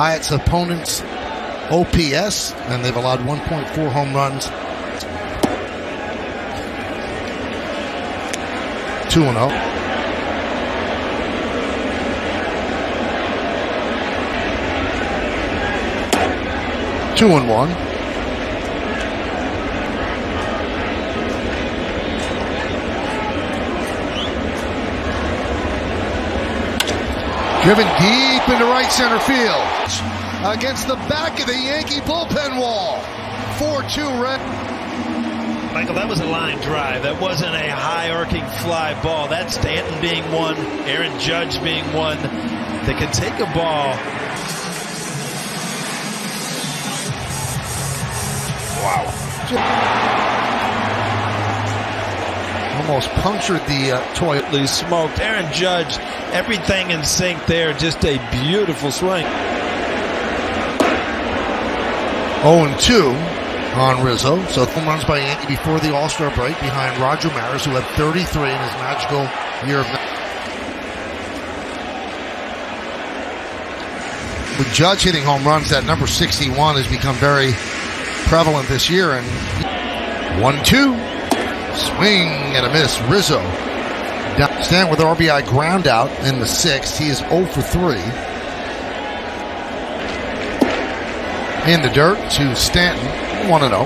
Hyatt's opponent's OPS, and they've allowed 1.4 home runs. 2 and 0. Two and one. Driven deep into right center field. Against the back of the Yankee bullpen wall. 4-2 red. Michael, that was a line drive. That wasn't a high arcing fly ball. That's Stanton being one, Aaron Judge being one that can take a ball. Wow. Almost punctured the uh, toy. Loose smoked. Aaron Judge, everything in sync there. Just a beautiful swing. 0 and 2 on Rizzo. So home runs by Yankee before the All Star break behind Roger Maris, who had 33 in his magical year of. With Judge hitting home runs, that number 61 has become very prevalent this year. And 1 2. Swing and a miss. Rizzo. Down, stand with RBI ground out in the sixth. He is 0 for 3. In the dirt to Stanton. 1 0.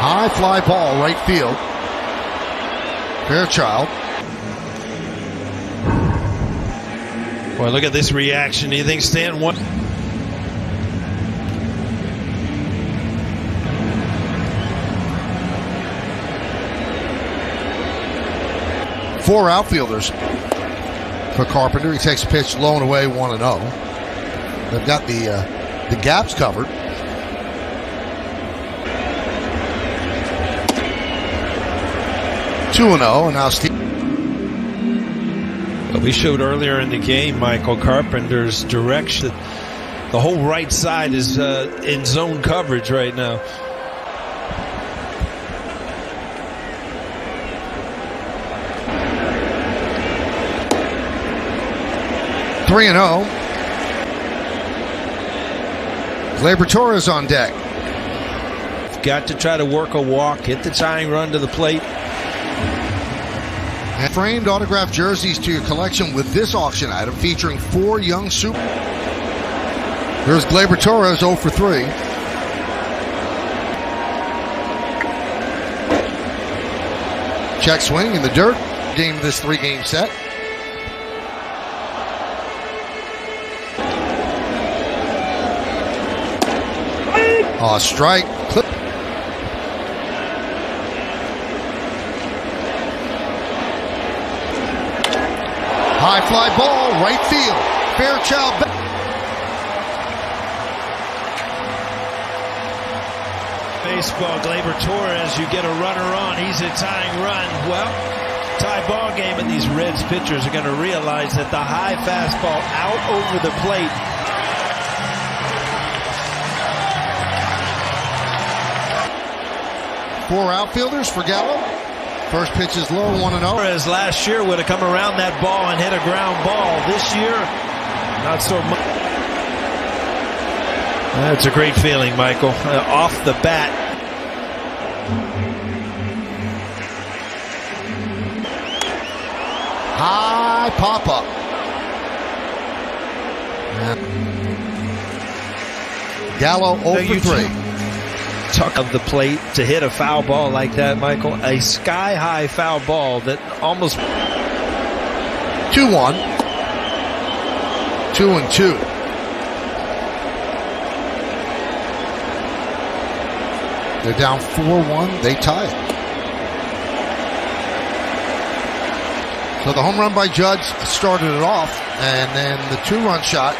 High fly ball, right field. Fairchild. Boy, look at this reaction. Do you think Stanton won? Four outfielders for Carpenter. He takes a pitch low and away, 1 and 0. They've got the uh, the gaps covered. Two and zero, and now Steve. We showed earlier in the game Michael Carpenter's direction. The whole right side is uh, in zone coverage right now. Three and oh. zero. Gleyber Torres on deck. Got to try to work a walk, hit the tying run to the plate. And framed autographed jerseys to your collection with this auction item featuring four young super. Here's Gleyber Torres 0 for 3. Check swing in the dirt. Game of this three game set. Oh, strike. Clip. High fly ball, right field. Fairchild. Baseball, Gleyber Torres, you get a runner on. He's a tying run. Well, tie ball game, and these Reds pitchers are going to realize that the high fastball out over the plate Four outfielders for Gallo. First pitch is low, 1 0. As last year would have come around that ball and hit a ground ball. This year, not so much. That's a great feeling, Michael. Uh, off the bat. High pop up. Gallo 0 for 3. Talk of the plate to hit a foul ball like that, Michael. A sky high foul ball that almost 2 1. 2 and 2. They're down 4 1. They tie it. So the home run by Judge started it off, and then the two run shot.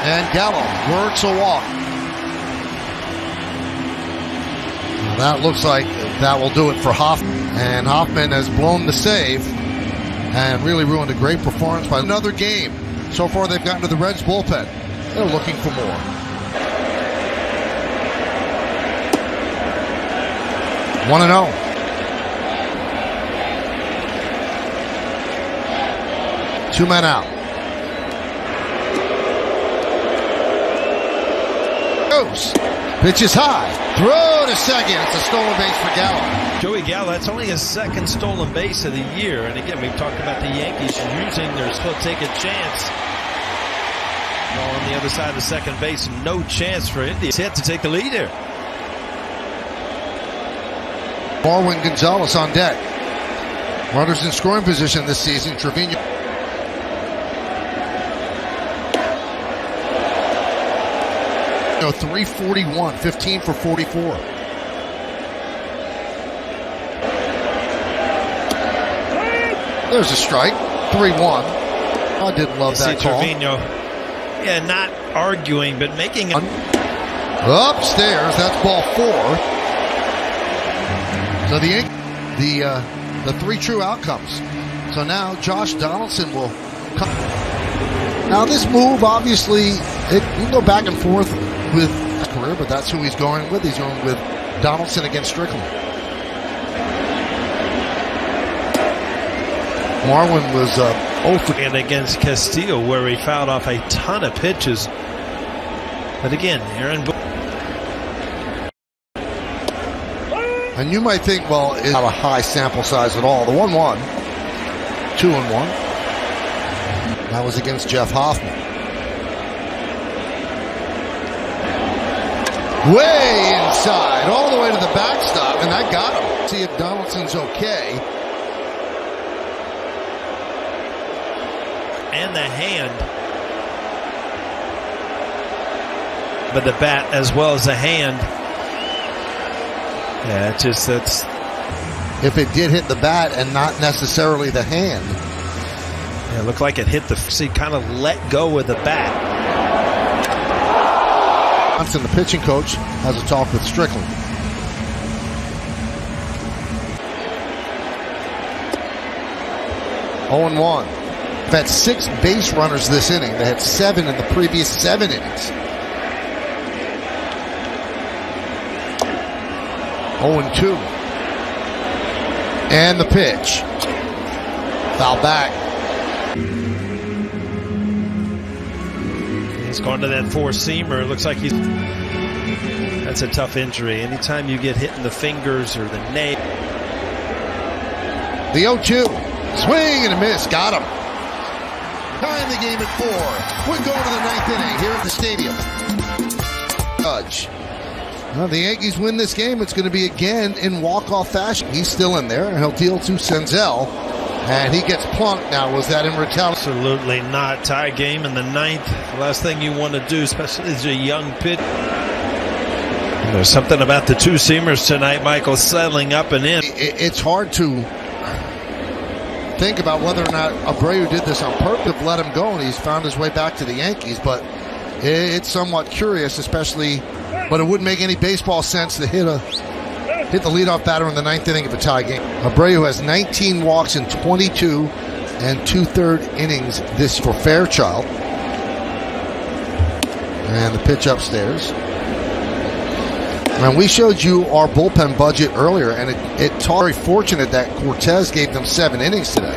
And Gallo works a walk. That looks like that will do it for Hoffman. And Hoffman has blown the save. and really ruined a great performance by another game. So far, they've gotten to the Reds bullpen. They're looking for more. One and zero. Two men out. Goes. Pitch is high. Throw to second. It's a stolen base for Gallo. Joey Gallo, that's only his second stolen base of the year. And again, we've talked about the Yankees using their split ticket chance. Ball on the other side of the second base, no chance for India. Hit to take the lead here. Marwin Gonzalez on deck. Runners in scoring position this season. Trevino. No, 341, 15 for 44. There's a strike. 3 1. I didn't love You that see call. Trevino, yeah, not arguing, but making a Upstairs, that's ball four. So the the uh, the three true outcomes. So now Josh Donaldson will come. Now this move, obviously, it, you can go back and forth with his career, but that's who he's going with. He's going with Donaldson against Strickland. Marwin was uh, 0 for and against Castillo, where he fouled off a ton of pitches. But again, Aaron Boone. And you might think, well, it's not a high sample size at all. The 1 1, 2 and 1. That was against Jeff Hoffman. Way inside, all the way to the backstop, and that got him. See if Donaldson's okay. and the hand. But the bat as well as the hand. Yeah, it just that's If it did hit the bat and not necessarily the hand. yeah, it looked like it hit the see kind of let go with the bat. Johnson, the pitching coach, has a talk with Strickland. Oh and one. They've had six base runners this inning. They had seven in the previous seven innings. Oh and two. And the pitch. Foul back. He's going to that four seamer. It looks like he's that's a tough injury. Anytime you get hit in the fingers or the nail. The 0 2. Swing and a miss. Got him. Tying the game at four. We're going to the ninth inning here at the stadium. Judge. Well, the Yankees win this game. It's going to be again in walk-off fashion. He's still in there, and he'll deal to Senzel. And he gets plunked now. Was that in retaliation? Absolutely not. Tie game in the ninth. The last thing you want to do, especially as a young pitcher. There's something about the two seamers tonight, Michael, settling up and in. It's hard to think about whether or not Abreu did this on purpose, let him go, and he's found his way back to the Yankees. But it's somewhat curious, especially. But it wouldn't make any baseball sense to hit a hit the leadoff batter in the ninth inning of a tie game. Abreu has 19 walks in 22 and two-third innings this for Fairchild. And the pitch upstairs. And we showed you our bullpen budget earlier, and it, it's very fortunate that Cortes gave them seven innings today.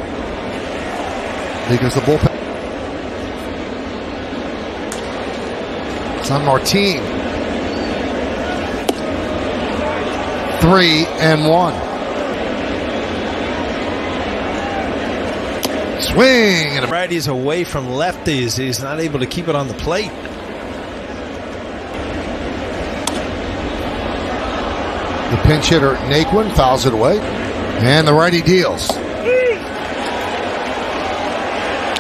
Because the bullpen. San Martin. Three and one. Swing and a Righties away from lefties. He's not able to keep it on the plate. The pinch hitter, Naquin, fouls it away. And the righty deals.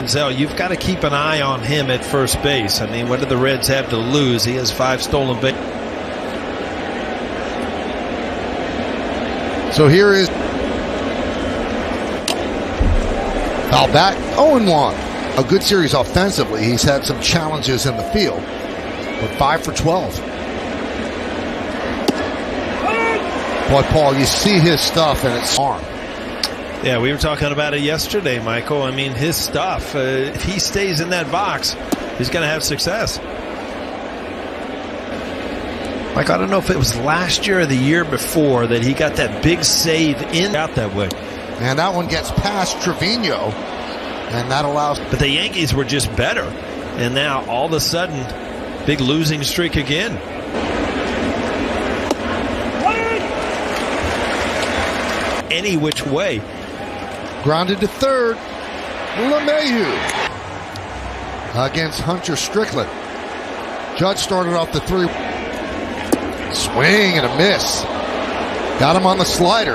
Zell, you've got to keep an eye on him at first base. I mean, what do the Reds have to lose? He has five stolen bases. So here is foul back, 0 1. A good series offensively. He's had some challenges in the field, but 5 for 12. Boy, Paul, you see his stuff and it's arm. Yeah, we were talking about it yesterday, Michael. I mean, his stuff, uh, if he stays in that box, he's going to have success. Mike, I don't know if it was last year or the year before that he got that big save in out that way. And that one gets past Trevino, and that allows. But the Yankees were just better. And now all of a sudden, big losing streak again. Any which way. Grounded to third. LeMahieu against Hunter Strickland. Judge started off the three. Swing and a miss. Got him on the slider.